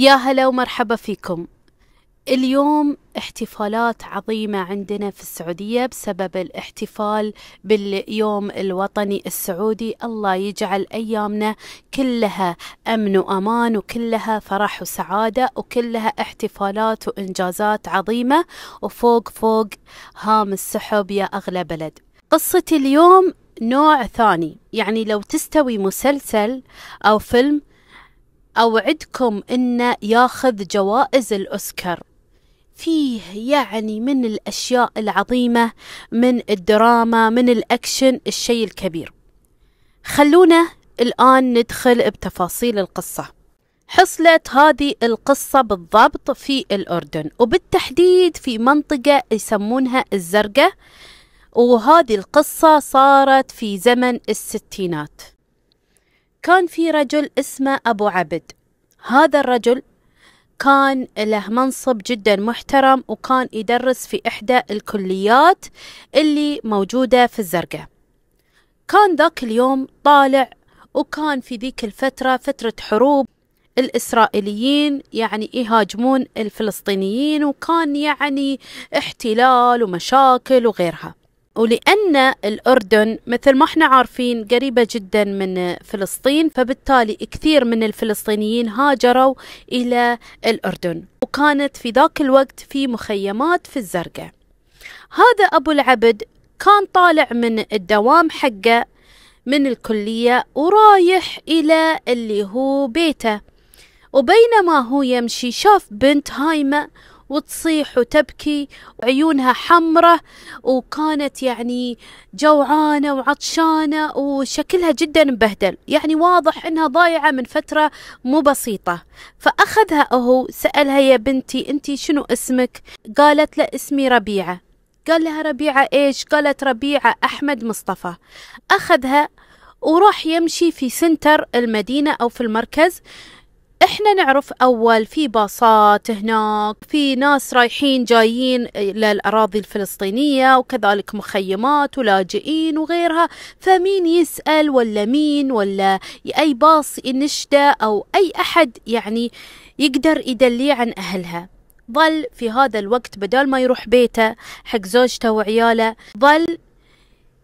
يا هلا ومرحبا فيكم. اليوم احتفالات عظيمة عندنا في السعودية بسبب الاحتفال باليوم الوطني السعودي. الله يجعل أيامنا كلها أمن وأمان وكلها فرح وسعادة وكلها احتفالات وإنجازات عظيمة. وفوق فوق هام السحب يا أغلى بلد. قصتي اليوم نوع ثاني. يعني لو تستوي مسلسل أو فيلم أوعدكم إنه ياخذ جوائز الأوسكار. فيه يعني من الأشياء العظيمة من الدراما من الأكشن الشيء الكبير. خلونا الآن ندخل بتفاصيل القصة. حصلت هذه القصة بالضبط في الأردن وبالتحديد في منطقة يسمونها الزرقاء وهذه القصة صارت في زمن الستينات. كان في رجل اسمه أبو عبد. هذا الرجل كان له منصب جدا محترم وكان يدرس في إحدى الكليات اللي موجودة في الزرقاء. كان ذاك اليوم طالع وكان في ذيك الفترة فترة حروب. الإسرائيليين يعني يهاجمون الفلسطينيين وكان يعني احتلال ومشاكل وغيرها. ولأن الأردن مثل ما إحنا عارفين قريبة جدا من فلسطين فبالتالي كثير من الفلسطينيين هاجروا إلى الأردن وكانت في ذاك الوقت في مخيمات في الزرقاء. هذا أبو العبد كان طالع من الدوام حقه من الكلية ورايح إلى اللي هو بيته. وبينما هو يمشي شاف بنت هايمة وتصيح وتبكي وعيونها حمرة وكانت يعني جوعانة وعطشانة وشكلها جدا مبهدل. يعني واضح إنها ضايعة من فترة مو بسيطة. فأخذها هو سألها يا بنتي انتي شنو اسمك؟ قالت له اسمي ربيعة. قال لها ربيعة إيش؟ قالت ربيعة أحمد مصطفى. أخذها وراح يمشي في سنتر المدينة أو في المركز. إحنا نعرف أول في باصات هناك في ناس رايحين جايين للاراضي الفلسطينية وكذلك مخيمات ولاجئين وغيرها فمين يسأل ولا مين ولا أي باص ينشده أو أي أحد يعني يقدر يدليه عن أهلها. ظل في هذا الوقت بدل ما يروح بيته حق زوجته وعياله ظل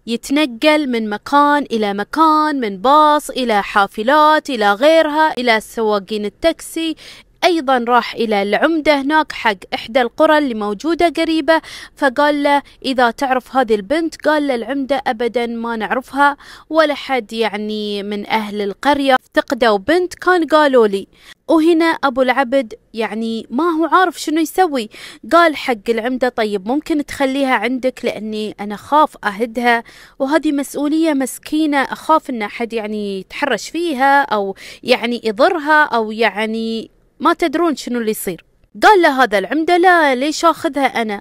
يتنقل من مكان إلى مكان من باص إلى حافلات إلى غيرها إلى سواقين التاكسي. أيضا راح إلى العمدة هناك حق إحدى القرى اللي موجودة قريبة. فقال له إذا تعرف هذه البنت قال له العمدة أبدا ما نعرفها ولا حد يعني من أهل القرية. افتقدوا بنت كان قالوا لي. وهنا أبو العبد يعني ما هو عارف شنو يسوي. قال حق العمدة طيب ممكن تخليها عندك لأني أنا خاف أهدها وهذه مسؤولية مسكينة أخاف أن أحد يعني يتحرش فيها أو يعني يضرها أو يعني ما تدرون شنو اللي يصير. قال له هذا العمدة لا ليش أخذها أنا؟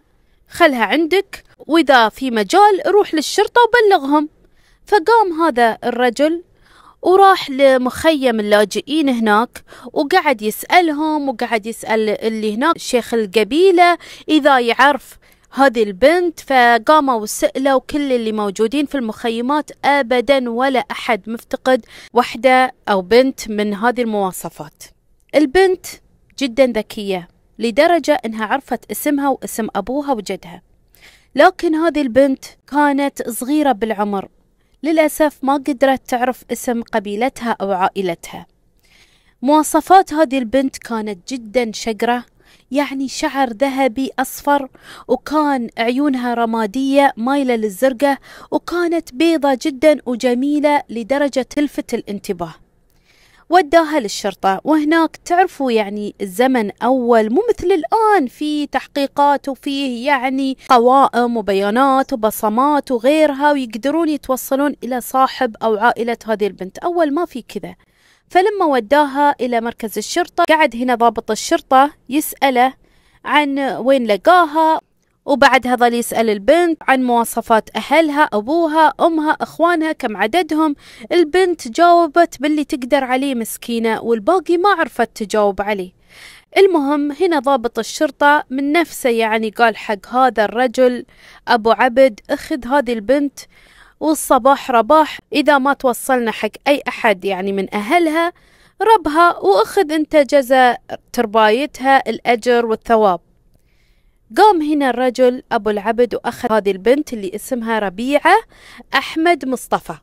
خلها عندك وإذا في مجال روح للشرطة وبلغهم. فقام هذا الرجل وراح لمخيم اللاجئين هناك وقعد يسألهم وقعد يسأل اللي هناك شيخ القبيلة إذا يعرف هذه البنت. فقاموا وسألوا كل اللي موجودين في المخيمات أبدا ولا أحد مفتقد وحدة أو بنت من هذه المواصفات. البنت جدا ذكية لدرجة أنها عرفت اسمها واسم أبوها وجدها. لكن هذه البنت كانت صغيرة بالعمر للأسف ما قدرت تعرف اسم قبيلتها أو عائلتها. مواصفات هذه البنت كانت جدا شقرة يعني شعر ذهبي أصفر وكان عيونها رمادية مايلة للزرقة وكانت بيضة جدا وجميلة لدرجة تلفت الانتباه. وداها للشرطة. وهناك تعرفوا يعني الزمن أول مو مثل الآن في تحقيقات وفيه يعني قوائم وبيانات وبصمات وغيرها ويقدرون يتوصلون إلى صاحب أو عائلة هذه البنت. أول ما في كذا. فلما وداها إلى مركز الشرطة قعد هنا ضابط الشرطة يسأله عن وين لقاها. وبعدها ظل يسأل البنت عن مواصفات أهلها أبوها أمها أخوانها كم عددهم. البنت جاوبت باللي تقدر عليه مسكينة والباقي ما عرفت تجاوب عليه. المهم هنا ضابط الشرطة من نفسه يعني قال حق هذا الرجل أبو عبد أخذ هذه البنت والصباح رباح. إذا ما توصلنا حق أي أحد يعني من أهلها ربها وأخذ أنت جزاء تربايتها الأجر والثواب. قام هنا الرجل أبو العبد وأخذ هذه البنت اللي اسمها ربيعة أحمد مصطفى.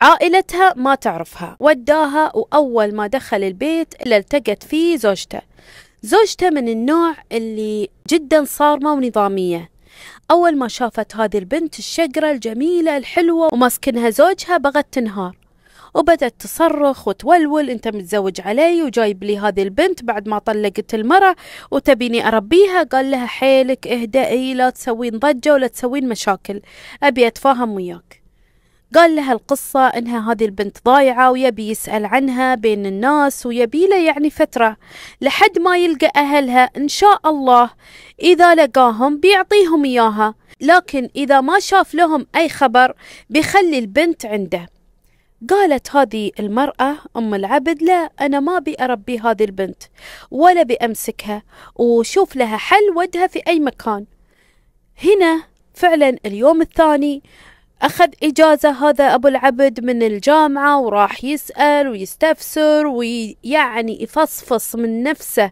عائلتها ما تعرفها. وداها وأول ما دخل البيت إلا التقت فيه زوجته. زوجته من النوع اللي جدا صارمة ونظامية. أول ما شافت هذه البنت الشقرة الجميلة الحلوة وماسكنها زوجها بغت تنهار. وبدت تصرخ وتولول أنت متزوج علي وجايب لي هذه البنت بعد ما طلقت المرة وتبيني أربيها؟ قال لها حيلك اهدئي لا تسوين ضجة ولا تسوين مشاكل أبي أتفاهم وياك. قال لها القصة إنها هذه البنت ضايعة ويبي يسأل عنها بين الناس ويبي له يعني فترة لحد ما يلقى أهلها إن شاء الله إذا لقاهم بيعطيهم إياها لكن إذا ما شاف لهم أي خبر بيخلي البنت عنده. قالت هذه المرأة أم العبد لا أنا ما بي أربي هذه البنت ولا بأمسكها وشوف لها حل ودها في أي مكان. هنا فعلا اليوم الثاني أخذ إجازة هذا أبو العبد من الجامعة وراح يسأل ويستفسر ويعني يفصفص من نفسه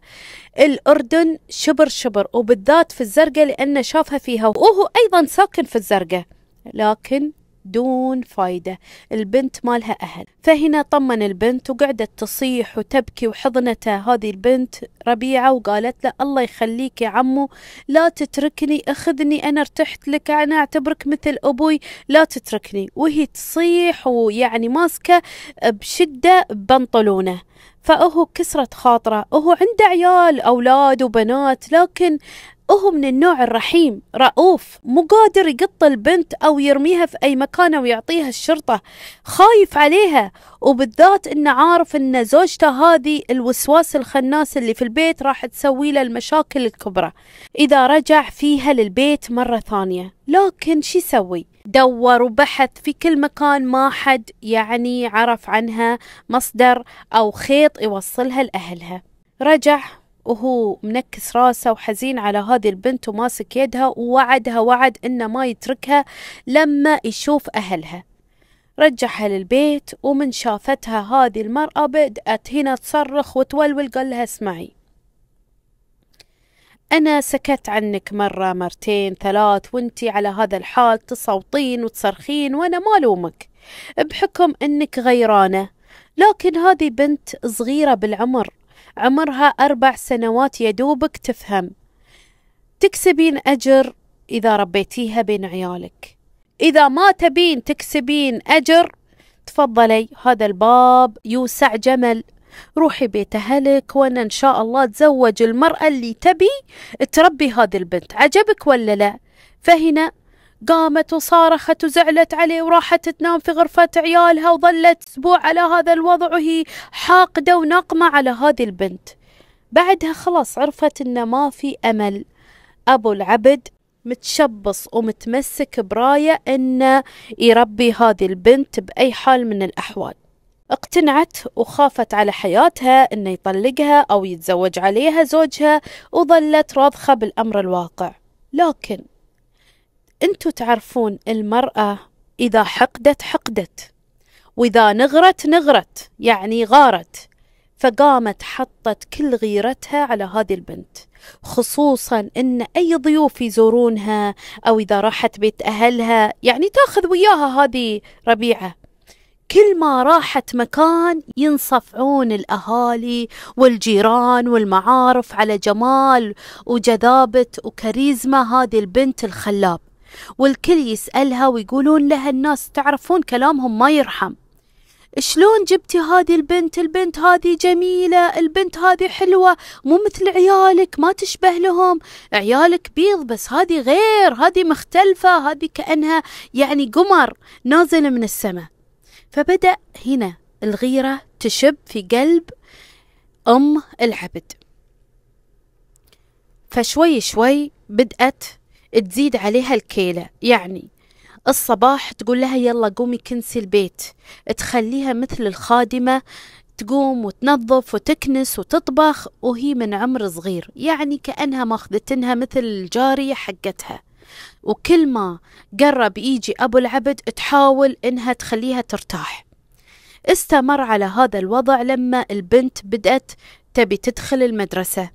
الأردن شبر شبر وبالذات في الزرقاء لأنه شافها فيها وهو أيضا ساكن في الزرقاء. لكن دون فايدة. البنت ما لها أهل. فهنا طمن البنت وقعدت تصيح وتبكي وحضنته هذه البنت ربيعة وقالت له الله يخليك يا عمو لا تتركني أخذني أنا ارتحت لك أنا أعتبرك مثل أبوي لا تتركني. وهي تصيح ويعني ماسكة بشدة بنطلونه. فهو كسرت خاطره. وهو عنده عيال أولاد وبنات لكن هو من النوع الرحيم رؤوف مو قادر يقط البنت أو يرميها في أي مكان أو يعطيها الشرطة خايف عليها وبالذات إنه عارف إن زوجته هذه الوسواس الخناس اللي في البيت راح تسوي له المشاكل الكبرى. إذا رجع فيها للبيت مرة ثانية. لكن شي يسوي؟ دور وبحث في كل مكان ما حد يعني عرف عنها مصدر أو خيط يوصلها لأهلها. رجع وهو منكس راسه وحزين على هذه البنت وماسك يدها ووعدها وعد إنه ما يتركها لما يشوف أهلها. رجعها للبيت ومن شافتها هذه المرأة بدأت هنا تصرخ وتولول قال لها اسمعي. أنا سكت عنك مرة مرتين ثلاث وانتي على هذا الحال تصوتين وتصرخين وأنا ما لومك بحكم أنك غيرانة لكن هذه بنت صغيرة بالعمر. عمرها أربع سنوات يدوبك تفهم. تكسبين أجر إذا ربيتيها بين عيالك. إذا ما تبين تكسبين أجر تفضلي هذا الباب يوسع جمل. روحي بيت أهلك وأنا إن شاء الله تزوج المرأة اللي تبي تربي هذه البنت. عجبك ولا لا؟ فهنا قامت وصارخت وزعلت عليه وراحت تنام في غرفة عيالها وظلت أسبوع على هذا الوضع وهي حاقدة وناقمة على هذه البنت. بعدها خلاص عرفت إنه ما في أمل. أبو العبد متشبص ومتمسك براية إنه يربي هذه البنت بأي حال من الأحوال. اقتنعت وخافت على حياتها إنه يطلقها أو يتزوج عليها زوجها وظلت راضخة بالأمر الواقع. لكن انتو تعرفون المرأة إذا حقدت حقدت. وإذا نغرت نغرت يعني غارت. فقامت حطت كل غيرتها على هذه البنت. خصوصا إن أي ضيوف يزورونها أو إذا راحت بيت أهلها يعني تأخذ وياها هذه ربيعة. كل ما راحت مكان ينصفعون الأهالي والجيران والمعارف على جمال وجذابة وكاريزما هذه البنت الخلاب. والكل يسألها ويقولون لها الناس تعرفون كلامهم ما يرحم. شلون جبتي هذه البنت؟ البنت هذه جميلة البنت هذه حلوة مو مثل عيالك ما تشبه لهم. عيالك بيض بس هذه غير هذه مختلفة هذه كأنها يعني قمر نازل من السماء. فبدأ هنا الغيرة تشب في قلب أم العبد. فشوي شوي بدأت تزيد عليها الكيلة. يعني الصباح تقول لها يلا قومي كنسي البيت. تخليها مثل الخادمة تقوم وتنظف وتكنس وتطبخ وهي من عمر صغير. يعني كأنها ماخذتنها مثل الجارية حقتها. وكل ما قرب يجي أبو العبد تحاول إنها تخليها ترتاح. استمر على هذا الوضع لما البنت بدأت تبي تدخل المدرسة.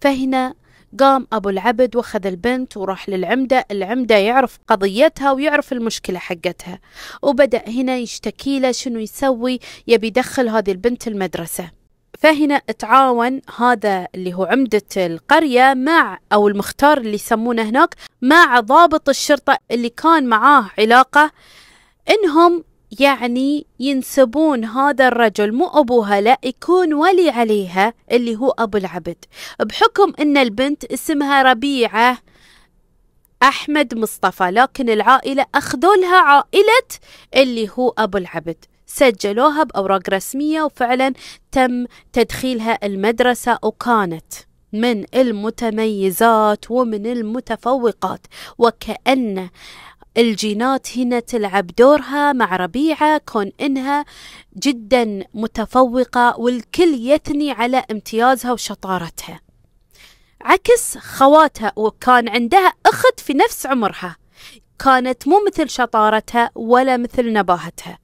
فهنا قام أبو العبد وخذ البنت وراح للعمدة العمدة يعرف قضيتها ويعرف المشكلة حقتها. وبدأ هنا يشتكي له شنو يسوي يبي يدخل هذه البنت المدرسة. فهنا تعاون هذا اللي هو عمدة القرية مع أو المختار اللي يسمونه هناك مع ضابط الشرطة اللي كان معاه علاقة. إنهم يعني ينسبون هذا الرجل مو أبوها لا يكون ولي عليها اللي هو أبو العبد. بحكم أن البنت اسمها ربيعة أحمد مصطفى لكن العائلة أخذوا لها عائلة اللي هو أبو العبد. سجلوها بأوراق رسمية وفعلا تم تدخيلها المدرسة وكانت من المتميزات ومن المتفوقات. وكأن الجينات هنا تلعب دورها مع ربيعة كون إنها جدا متفوقة والكل يثني على امتيازها وشطارتها. عكس خواتها وكان عندها أخت في نفس عمرها. كانت مو مثل شطارتها ولا مثل نباهتها.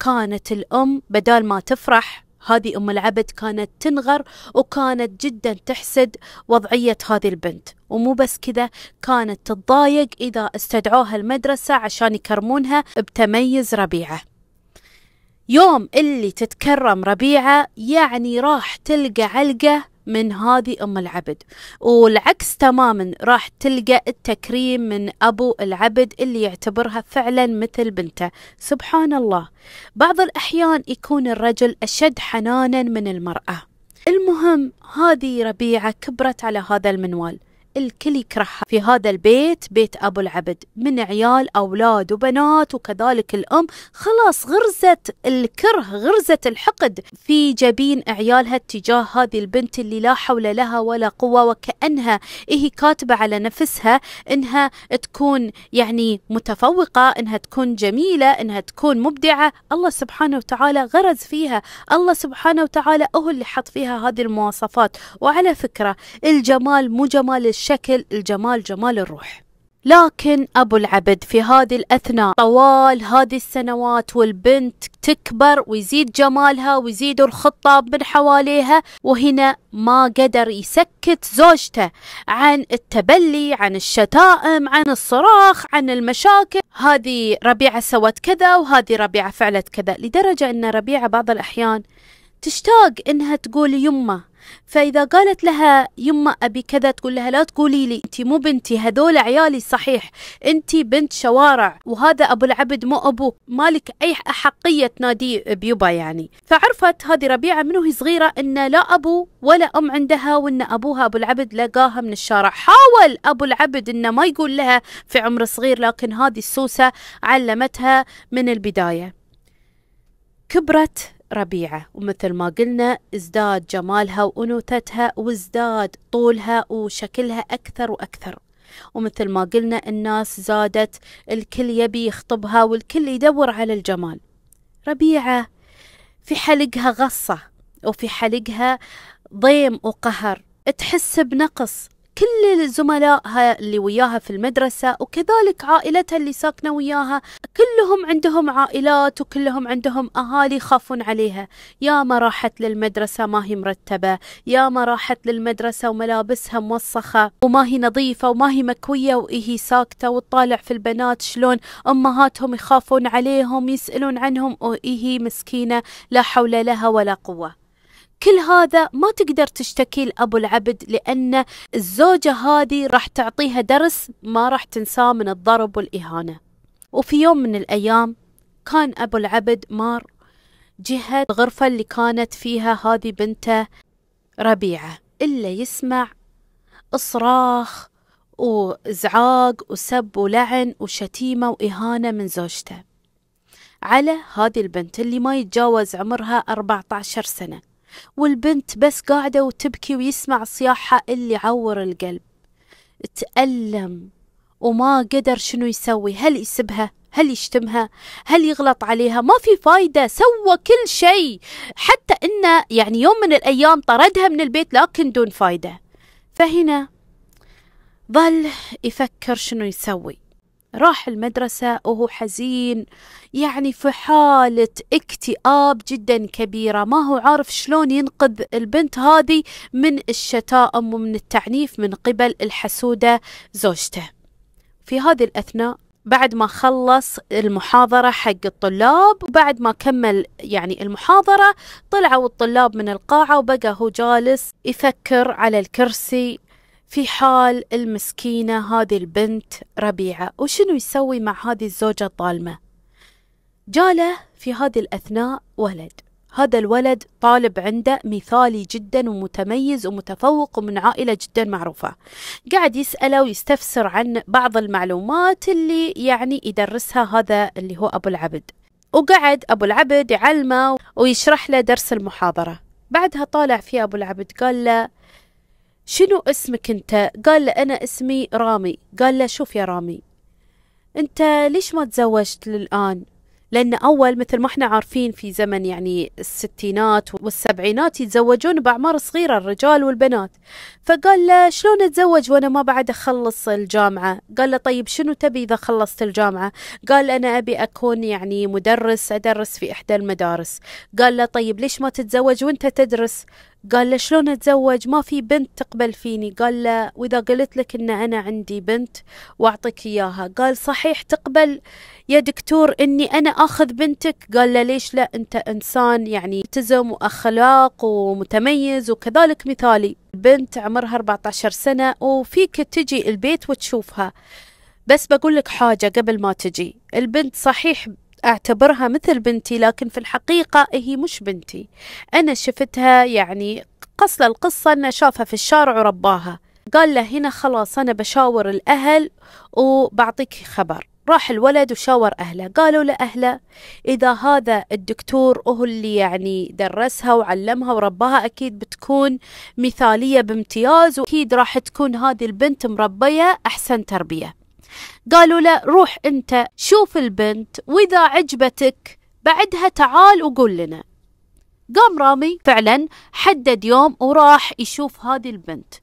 كانت الأم بدال ما تفرح هذه أم العبد كانت تنغر وكانت جدا تحسد وضعية هذه البنت. ومو بس كذا كانت تتضايق إذا استدعوها المدرسة عشان يكرمونها بتميز ربيعة. يوم اللي تتكرم ربيعة يعني راح تلقى علقة من هذه أم العبد. والعكس تماما راح تلقى التكريم من أبو العبد اللي يعتبرها فعلا مثل بنته. سبحان الله. بعض الأحيان يكون الرجل أشد حنانا من المرأة. المهم هذه ربيعة كبرت على هذا المنوال. الكل يكرهها في هذا البيت بيت أبو العبد من عيال أولاد وبنات وكذلك الأم. خلاص غرزت الكره غرزت الحقد في جبين عيالها تجاه هذه البنت اللي لا حول لها ولا قوة وكأنها هي كاتبة على نفسها إنها تكون يعني متفوقة إنها تكون جميلة إنها تكون مبدعة. الله سبحانه وتعالى غرز فيها. الله سبحانه وتعالى هو اللي حط فيها هذه المواصفات. وعلى فكرة الجمال مو جمال الشكل الجمال جمال الروح. لكن أبو العبد في هذه الأثناء طوال هذه السنوات والبنت تكبر ويزيد جمالها ويزيد الخطاب من حواليها وهنا ما قدر يسكت زوجته عن التبلي عن الشتائم عن الصراخ عن المشاكل. هذه ربيعة سوت كذا وهذه ربيعة فعلت كذا لدرجة أن ربيعة بعض الأحيان تشتاق إنها تقول يمه فإذا قالت لها يما أبي كذا تقول لها لا تقولي لي أنت مو بنتي هذول عيالي صحيح. أنت بنت شوارع وهذا أبو العبد مو أبوك مالك أي أحقية تناديه بيبا يعني. فعرفت هذه ربيعة من وهي صغيرة أن لا أبو ولا أم عندها وأن أبوها أبو العبد لقاها من الشارع. حاول أبو العبد أنه ما يقول لها في عمر صغير لكن هذه السوسة علمتها من البداية. كبرت ربيعة. ومثل ما قلنا ازداد جمالها وأنوثتها وازداد طولها وشكلها أكثر وأكثر. ومثل ما قلنا الناس زادت الكل يبي يخطبها والكل يدور على الجمال. ربيعة في حلقها غصة وفي حلقها ضيم وقهر. تحس بنقص. كل زملائها اللي وياها في المدرسة وكذلك عائلتها اللي ساكنة وياها كلهم عندهم عائلات وكلهم عندهم أهالي يخافون عليها. يا ما راحت للمدرسة ما هي مرتبة يا ما راحت للمدرسة وملابسها موسخة وما هي نظيفة وما هي مكوية وهي ساكتة وتطالع في البنات شلون أمهاتهم يخافون عليهم يسألون عنهم وهي مسكينة لا حول لها ولا قوة. كل هذا ما تقدر تشتكي لأبو العبد لأن الزوجة هذه راح تعطيها درس ما راح تنساه من الضرب والإهانة. وفي يوم من الأيام كان أبو العبد مار جهة الغرفة اللي كانت فيها هذه بنته ربيعة إلا يسمع إصراخ وإزعاق وسب ولعن وشتيمة وإهانة من زوجته على هذه البنت اللي ما يتجاوز عمرها 14 سنة. والبنت بس قاعدة وتبكي ويسمع صياحها اللي عور القلب. تألم وما قدر شنو يسوي هل يسبها هل يشتمها هل يغلط عليها ما في فايدة سوى كل شيء. حتى إنه يعني يوم من الأيام طردها من البيت لكن دون فايدة. فهنا ظل يفكر شنو يسوي. راح المدرسة وهو حزين يعني في حالة اكتئاب جدا كبيرة. ما هو عارف شلون ينقذ البنت هذه من الشتائم ومن التعنيف من قبل الحسودة زوجته. في هذه الأثناء بعد ما خلص المحاضرة حق الطلاب وبعد ما كمل يعني المحاضرة طلعوا الطلاب من القاعة وبقى هو جالس يفكر على الكرسي في حال المسكينة هذه البنت ربيعة وشنو يسوي مع هذه الزوجة الظالمة جاله في هذه الأثناء ولد. هذا الولد طالب عنده مثالي جدا ومتميز ومتفوق ومن عائلة جدا معروفة. قاعد يسأله ويستفسر عن بعض المعلومات اللي يعني يدرسها هذا اللي هو أبو العبد. وقعد أبو العبد يعلمه ويشرح له درس المحاضرة. بعدها طالع في أبو العبد قال له شنو اسمك أنت؟ قال له أنا اسمي رامي. قال له شوف يا رامي أنت ليش ما تزوجت للآن؟ لأن أول مثل ما إحنا عارفين في زمن يعني الستينات والسبعينات يتزوجون بأعمار صغيرة الرجال والبنات. فقال له شلون أتزوج وأنا ما بعد أخلص الجامعة؟ قال له طيب شنو تبي إذا خلصت الجامعة؟ قال أنا أبي أكون يعني مدرس أدرس في إحدى المدارس. قال له طيب ليش ما تتزوج وأنت تدرس؟ قال له شلون أتزوج؟ ما في بنت تقبل فيني. قال له وإذا قلت لك إن أنا عندي بنت وأعطيك إياها. قال صحيح تقبل. يا دكتور إني أنا آخذ بنتك. قال له ليش لا؟ أنت إنسان يعني ملتزم وأخلاق ومتميز وكذلك مثالي. بنت عمرها 14 سنة وفيك تجي البيت وتشوفها. بس بقول لك حاجة قبل ما تجي. البنت صحيح أعتبرها مثل بنتي لكن في الحقيقة هي مش بنتي. أنا شفتها يعني قصة القصة أنه شافها في الشارع ورباها. قال له هنا خلاص أنا بشاور الأهل وبعطيك خبر. راح الولد وشاور أهله. قالوا لأهله إذا هذا الدكتور هو اللي يعني درسها وعلمها ورباها أكيد بتكون مثالية بامتياز وأكيد راح تكون هذه البنت مربية أحسن تربية. قالوا له روح أنت شوف البنت وإذا عجبتك بعدها تعال وقول لنا. قام رامي فعلا حدد يوم وراح يشوف هذه البنت.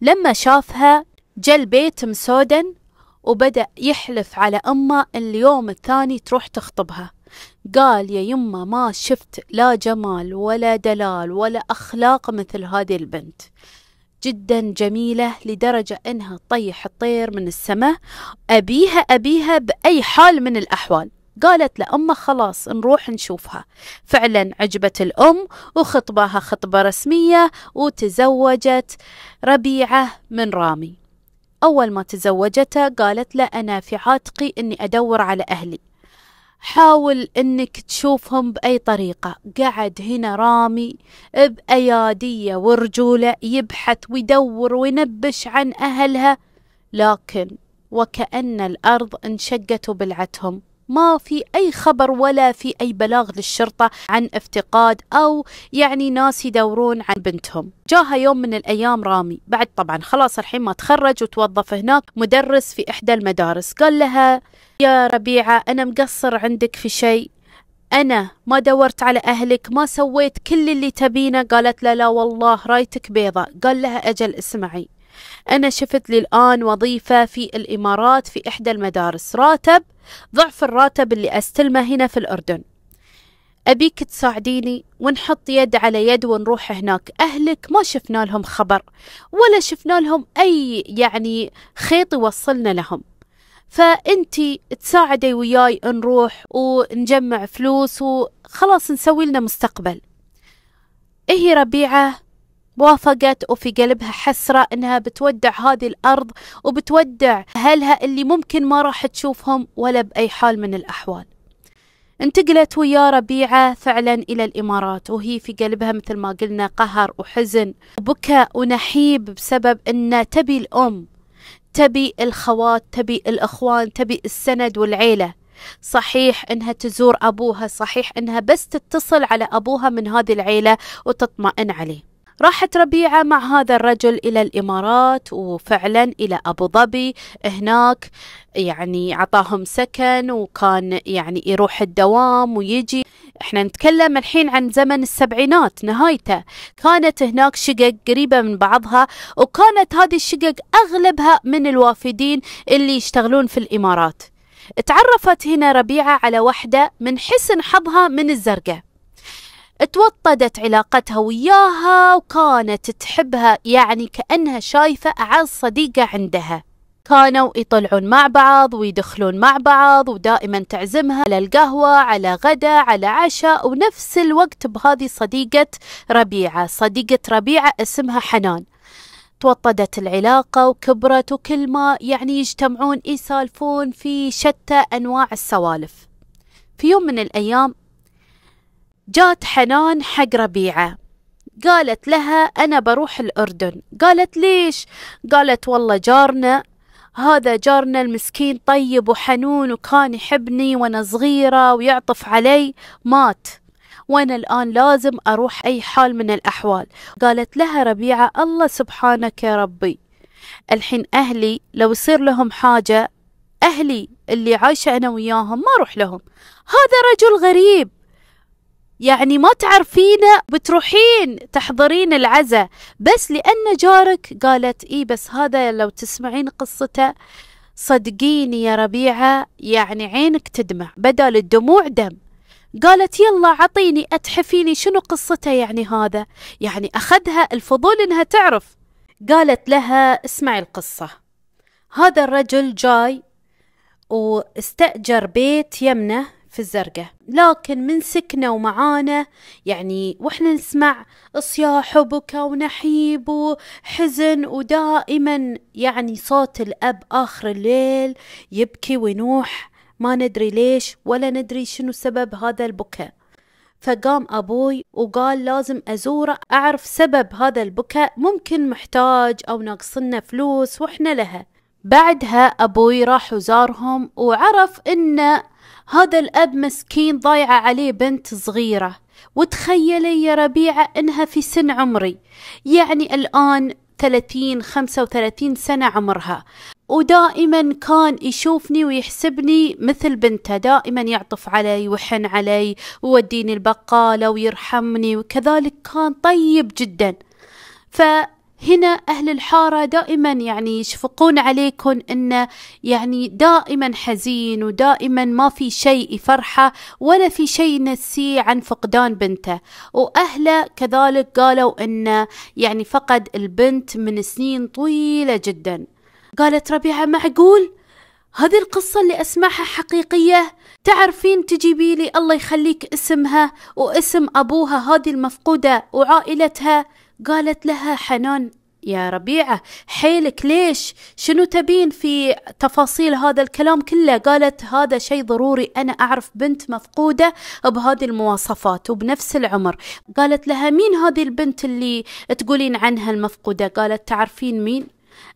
لما شافها جا البيت مسودا وبدأ يحلف على أمه اليوم الثاني تروح تخطبها. قال يا يمه ما شفت لا جمال ولا دلال ولا أخلاق مثل هذه البنت. جدا جميلة لدرجة إنها تطيح الطير من السماء. أبيها أبيها بأي حال من الأحوال. قالت لأمه خلاص نروح نشوفها. فعلا عجبت الأم وخطبها خطبة رسمية وتزوجت ربيعة من رامي. أول ما تزوجته قالت له أنا في عاتقي أني أدور على أهلي. حاول إنك تشوفهم بأي طريقة. قعد هنا رامي بأيادية ورجولة يبحث ويدور وينبش عن أهلها لكن وكأن الأرض انشقت وبلعتهم. ما في أي خبر ولا في أي بلاغ للشرطة عن افتقاد أو يعني ناس يدورون عن بنتهم. جاها يوم من الأيام رامي. بعد طبعا خلاص الحين ما تخرج وتوظف هناك مدرس في إحدى المدارس. قال لها يا ربيعة أنا مقصر عندك في شيء. أنا ما دورت على أهلك ما سويت كل اللي تبينه. قالت له لا والله رايتك بيضة. قال لها أجل اسمعي. أنا شفت لي الآن وظيفة في الإمارات في إحدى المدارس. راتب ضعف الراتب اللي أستلمه هنا في الأردن. أبيك تساعديني ونحط يد على يد ونروح هناك. أهلك ما شفنا لهم خبر ولا شفنا لهم أي يعني خيط يوصلنا لهم. فأنتي تساعدي وياي نروح ونجمع فلوس وخلاص نسوي لنا مستقبل. هي ربيعة وافقت وفي قلبها حسرة إنها بتودع هذه الأرض وبتودع أهلها اللي ممكن ما راح تشوفهم ولا بأي حال من الأحوال. انتقلت ويا ربيعة فعلا إلى الإمارات وهي في قلبها مثل ما قلنا قهر وحزن وبكى ونحيب بسبب أن تبي الأم تبي الخوات تبي الأخوان تبي السند والعيلة. صحيح إنها تزور أبوها صحيح إنها بس تتصل على أبوها من هذه العيلة وتطمئن عليه. راحت ربيعة مع هذا الرجل إلى الإمارات وفعلا إلى أبو ظبي. هناك يعني عطاهم سكن وكان يعني يروح الدوام ويجي إحنا نتكلم الحين عن زمن السبعينات نهايته. كانت هناك شقق قريبة من بعضها وكانت هذه الشقق أغلبها من الوافدين اللي يشتغلون في الإمارات. تعرفت هنا ربيعة على وحدة من حسن حظها من الزرقة توطدت علاقتها وياها وكانت تحبها يعني كأنها شايفة أعز صديقة عندها. كانوا يطلعون مع بعض ويدخلون مع بعض ودائما تعزمها على القهوة على غدا على عشاء ونفس الوقت بهذه صديقة ربيعة. صديقة ربيعة اسمها حنان. توطدت العلاقة وكبرت وكل ما يعني يجتمعون يسالفون في شتى أنواع السوالف. في يوم من الأيام جات حنان حق ربيعة. قالت لها أنا بروح الأردن. قالت ليش؟ قالت والله جارنا هذا جارنا المسكين طيب وحنون وكان يحبني وأنا صغيرة ويعطف علي. مات. وأنا الآن لازم أروح أي حال من الأحوال. قالت لها ربيعة الله سبحانك يا ربي. الحين أهلي لو يصير لهم حاجة أهلي اللي عايشة أنا وياهم ما أروح لهم. هذا رجل غريب. يعني ما تعرفينه بتروحين تحضرين العزاء. بس لأن جارك قالت إيه بس هذا لو تسمعين قصته صدقيني يا ربيعة يعني عينك تدمع بدل الدموع دم. قالت يلا عطيني أتحفيني شنو قصته يعني هذا؟ يعني أخذها الفضول إنها تعرف. قالت لها اسمعي القصة. هذا الرجل جاي وإستأجر بيت يمنه في الزرقاء لكن من سكنة ومعانا يعني وإحنا نسمع صياح وبكى ونحيب وحزن ودائما يعني صوت الأب آخر الليل يبكي وينوح. ما ندري ليش ولا ندري شنو سبب هذا البكاء. فقام أبوي وقال لازم أزوره. أعرف سبب هذا البكاء ممكن محتاج أو ناقصنا فلوس وإحنا لها. بعدها أبوي راح وزارهم وعرف إن هذا الأب مسكين ضايعة عليه بنت صغيرة. وتخيلي يا ربيعة إنها في سن عمري. يعني الآن ثلاثين خمسة وثلاثين سنة عمرها. ودائما كان يشوفني ويحسبني مثل بنته. دائما يعطف علي ويحن علي ووديني البقالة ويرحمني. وكذلك كان طيب جدا. ف هنا أهل الحارة دائما يعني يشفقون عليكم أنه يعني دائما حزين ودائما ما في شيء يفرحه ولا في شيء ينسيه عن فقدان بنته. وأهله كذلك قالوا أنه يعني فقد البنت من سنين طويلة جدا. قالت ربيعة معقول؟ هذه القصة اللي أسمعها حقيقية؟ تعرفين تجيبي لي الله يخليك اسمها واسم أبوها هذه المفقودة وعائلتها؟ قالت لها حنان يا ربيعة حيلك ليش؟ شنو تبين في تفاصيل هذا الكلام كله؟ قالت هذا شيء ضروري أنا أعرف بنت مفقودة بهذه المواصفات وبنفس العمر. قالت لها مين هذه البنت اللي تقولين عنها المفقودة؟ قالت تعرفين مين؟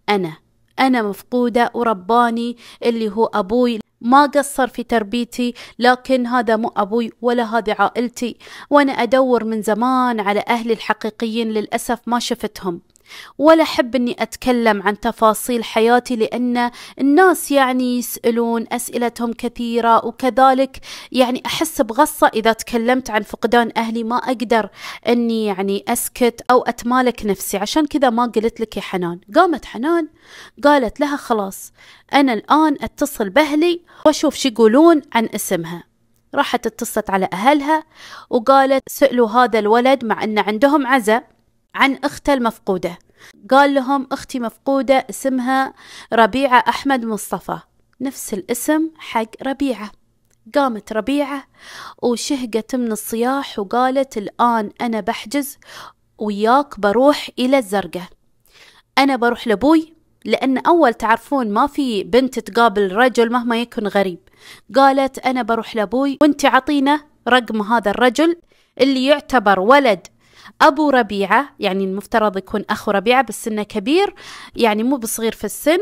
أنا. أنا مفقودة ورباني اللي هو أبوي. ما قصر في تربيتي لكن هذا مو أبوي ولا هذه عائلتي. وأنا أدور من زمان على أهلي الحقيقيين للأسف ما شفتهم. ولا أحب أني أتكلم عن تفاصيل حياتي لأن الناس يعني يسألون أسئلتهم كثيرة وكذلك يعني أحس بغصة إذا تكلمت عن فقدان أهلي. ما أقدر أني يعني أسكت أو أتمالك نفسي. عشان كذا ما قلت لك يا حنان. قامت حنان قالت لها خلاص أنا الآن أتصل بأهلي وأشوف شو يقولون عن اسمها. راحت اتصلت على أهلها وقالت سألوا هذا الولد مع أن عندهم عزة عن أخته المفقودة. قال لهم أختي مفقودة اسمها ربيعة أحمد مصطفى. نفس الاسم حق ربيعة. قامت ربيعة وشهقت من الصياح وقالت الآن أنا بحجز وياك بروح إلى الزرقة أنا بروح لأبوي لأن أول تعرفون ما في بنت تقابل رجل مهما يكن غريب. قالت أنا بروح لأبوي وأنت عطينا رقم هذا الرجل اللي يعتبر ولد أبو ربيعة يعني المفترض يكون أخو ربيعة بس سنه كبير يعني مو بصغير في السن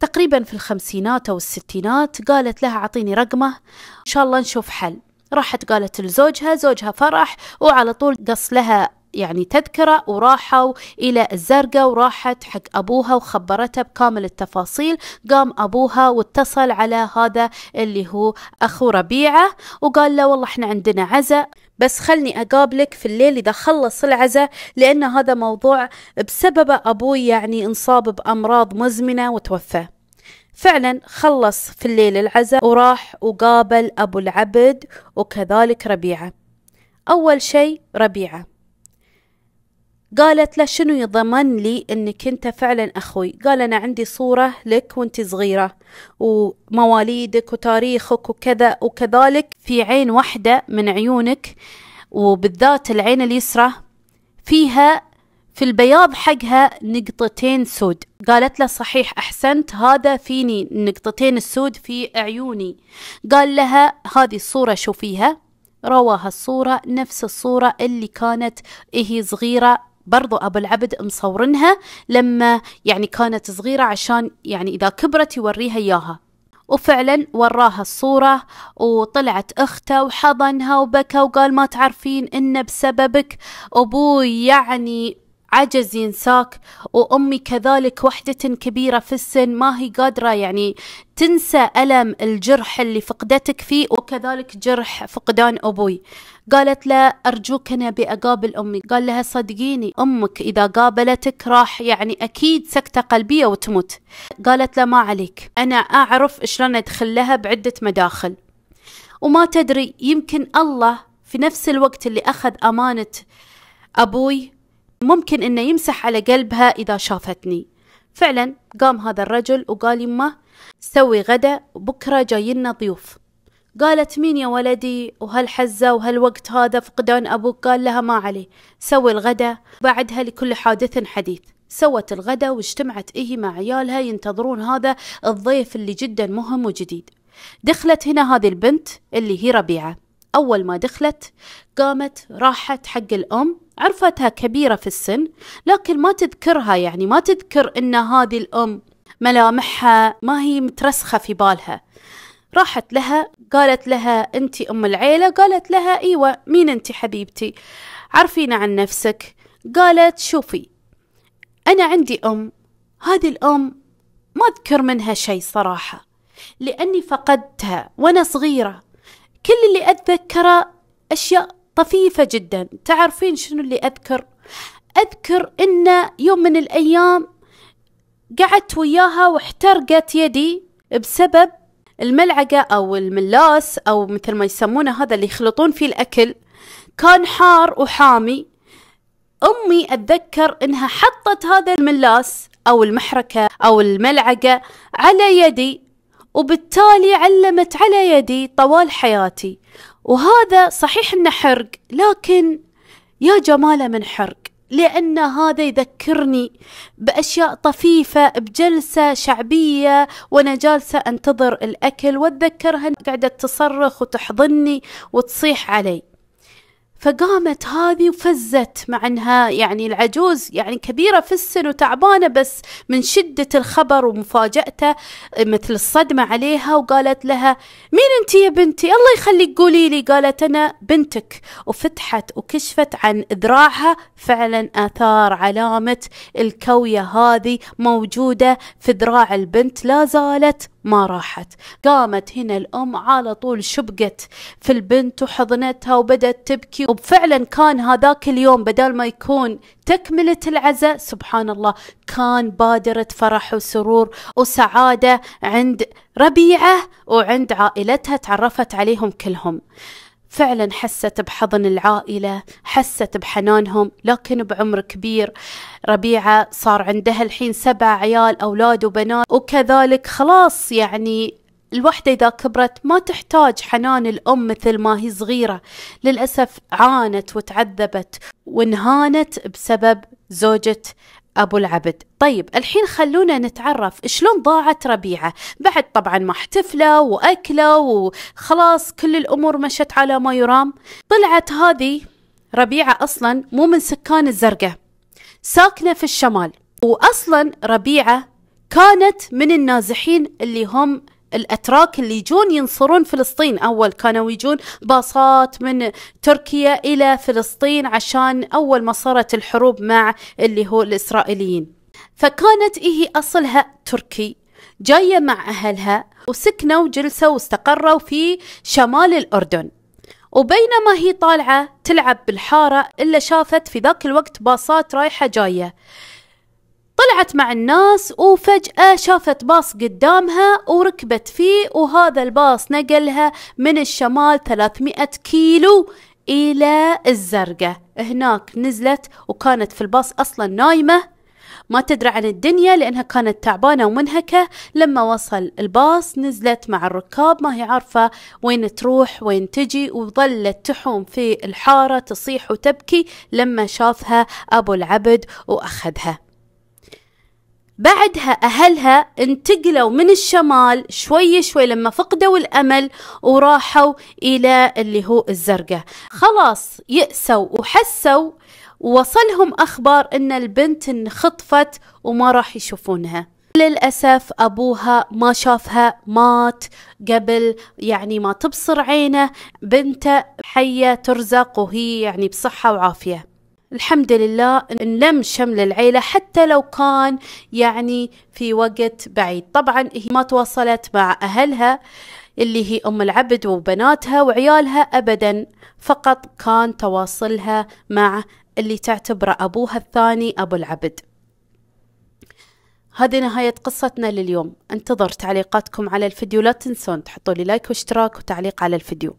تقريبا في الخمسينات أو الستينات قالت لها أعطيني رقمه إن شاء الله نشوف حل. راحت قالت لزوجها زوجها فرح وعلى طول قص لها يعني تذكرة وراحوا إلى الزرقاء وراحت حق أبوها وخبرته بكامل التفاصيل. قام أبوها واتصل على هذا اللي هو أخو ربيعة وقال له والله إحنا عندنا عزاء بس خلني أقابلك في الليل إذا خلص العزاء لأن هذا موضوع بسبب أبوي يعني انصاب بأمراض مزمنة وتوفى. فعلا خلص في الليل العزاء وراح وقابل أبو العبد وكذلك ربيعة. أول شيء ربيعة. قالت له شنو يضمن لي إنك أنت فعلا أخوي؟ قال أنا عندي صورة لك وأنت صغيرة ومواليدك وتاريخك وكذا وكذلك في عين واحدة من عيونك وبالذات العين اليسرى فيها في البياض حقها نقطتين سود. قالت له صحيح أحسنت هذا فيني نقطتين السود في عيوني. قال لها هذه الصورة شوفيها رواها الصورة نفس الصورة اللي كانت هي صغيرة برضو أبو العبد مصورنها لما يعني كانت صغيرة عشان يعني إذا كبرت يوريها إياها. وفعلا وراها الصورة وطلعت أخته وحضنها وبكى وقال ما تعرفين إن بسببك. أبوي يعني عجز ينساك وأمي كذلك وحدة كبيرة في السن ما هي قادرة يعني تنسى ألم الجرح اللي فقدتك فيه وكذلك جرح فقدان أبوي. قالت له أرجوك أنا بأقابل أمي. قال لها صدقيني أمك إذا قابلتك راح يعني أكيد سكتة قلبية وتموت. قالت له ما عليك. أنا أعرف شلون أدخل لها بعدة مداخل. وما تدري يمكن الله في نفس الوقت اللي أخذ أمانة أبوي ممكن إنه يمسح على قلبها إذا شافتني. فعلا قام هذا الرجل وقال يمه سوي غدا بكرة جاينا ضيوف. قالت مين يا ولدي؟ وهالحزة وهالوقت هذا؟ فقدان أبوك. قال لها ما عليه. سوي الغدا بعدها لكل حادث حديث. سوت الغدا واجتمعت إيه مع عيالها ينتظرون هذا الضيف اللي جدا مهم وجديد. دخلت هنا هذه البنت اللي هي ربيعة. أول ما دخلت قامت راحت حق الأم. عرفتها كبيرة في السن لكن ما تذكرها يعني ما تذكر إن هذه الأم ملامحها ما هي مترسخة في بالها. راحت لها قالت لها انت أم العيلة؟ قالت لها إيوه مين انت حبيبتي؟ عرفينا عن نفسك. قالت شوفي أنا عندي أم. هذه الأم ما أذكر منها شيء صراحة لأني فقدتها وأنا صغيرة. كل اللي اتذكره أشياء طفيفة جدا. تعرفين شنو اللي أذكر؟ أذكر إن يوم من الأيام قعدت وياها واحترقت يدي بسبب الملعقة أو الملاس أو مثل ما يسمونه هذا اللي يخلطون فيه الأكل. كان حار وحامي. أمي أتذكر إنها حطت هذا الملاس أو المحركة أو الملعقة على يدي وبالتالي علمت على يدي طوال حياتي. وهذا صحيح إنه حرق لكن يا جماله من حرق لأن هذا يذكرني بأشياء طفيفة بجلسة شعبية وأنا جالسة أنتظر الأكل وأتذكرها قاعدة تصرخ وتحضني وتصيح علي. فقامت هذه وفزت مع إنها يعني العجوز يعني كبيرة في السن وتعبانة بس من شدة الخبر ومفاجأته مثل الصدمة عليها وقالت لها مين أنت يا بنتي؟ الله يخليك قولي لي. قالت أنا بنتك. وفتحت وكشفت عن ذراعها فعلا آثار علامة الكوية هذه موجودة في ذراع البنت لا زالت ما راحت. قامت هنا الأم على طول شبقت في البنت وحضنتها وبدأت تبكي. وفعلا كان هذاك اليوم بدل ما يكون تكملة العزاء سبحان الله كان بادرة فرح وسرور وسعادة عند ربيعة وعند عائلتها تعرفت عليهم كلهم. فعلا حست بحضن العائلة حست بحنانهم لكن بعمر كبير. ربيعة صار عندها الحين سبع عيال أولاد وبنات وكذلك خلاص يعني الوحدة إذا كبرت ما تحتاج حنان الأم مثل ما هي صغيرة. للأسف عانت وتعذبت وانهانت بسبب زوجة أبو العبد. طيب الحين خلونا نتعرف شلون ضاعت ربيعة. بعد طبعا ما احتفلوا وأكلوا وخلاص كل الأمور مشت على ما يرام. طلعت هذه ربيعة أصلا مو من سكان الزرقاء ساكنة في الشمال. وأصلا ربيعة كانت من النازحين اللي هم الأتراك اللي يجون ينصرون فلسطين. أول كانوا يجون باصات من تركيا إلى فلسطين عشان أول ما صارت الحروب مع اللي هو الإسرائيليين. فكانت إيه أصلها؟ تركي. جاية مع أهلها وسكنوا وجلسوا واستقروا في شمال الأردن. وبينما هي طالعة تلعب بالحارة إلا شافت في ذاك الوقت باصات رايحة جاية. طلعت مع الناس وفجأة شافت باص قدامها وركبت فيه وهذا الباص نقلها من الشمال 300 كيلو إلى الزرقاء. هناك نزلت وكانت في الباص أصلا نايمة. ما تدري عن الدنيا لأنها كانت تعبانة ومنهكة. لما وصل الباص نزلت مع الركاب ما هي عارفة وين تروح وين تجي وظلت تحوم في الحارة تصيح وتبكي. لما شافها أبو العبد وأخذها. بعدها أهلها انتقلوا من الشمال شوي شوي لما فقدوا الأمل وراحوا إلى اللي هو الزرقاء. خلاص يأسوا وحسوا ووصلهم أخبار أن البنت انخطفت وما راح يشوفونها. للأسف أبوها ما شافها مات قبل يعني ما تبصر عينه. بنته حية ترزق وهي يعني بصحة وعافية. الحمد لله انلم شمل العيلة حتى لو كان يعني في وقت بعيد. طبعا هي ما تواصلت مع أهلها اللي هي أم العبد وبناتها وعيالها أبدا. فقط كان تواصلها مع اللي تعتبره أبوها الثاني أبو العبد. هذه نهاية قصتنا لليوم. انتظر تعليقاتكم على الفيديو لا تنسون تحطوا لي لايك واشتراك وتعليق على الفيديو.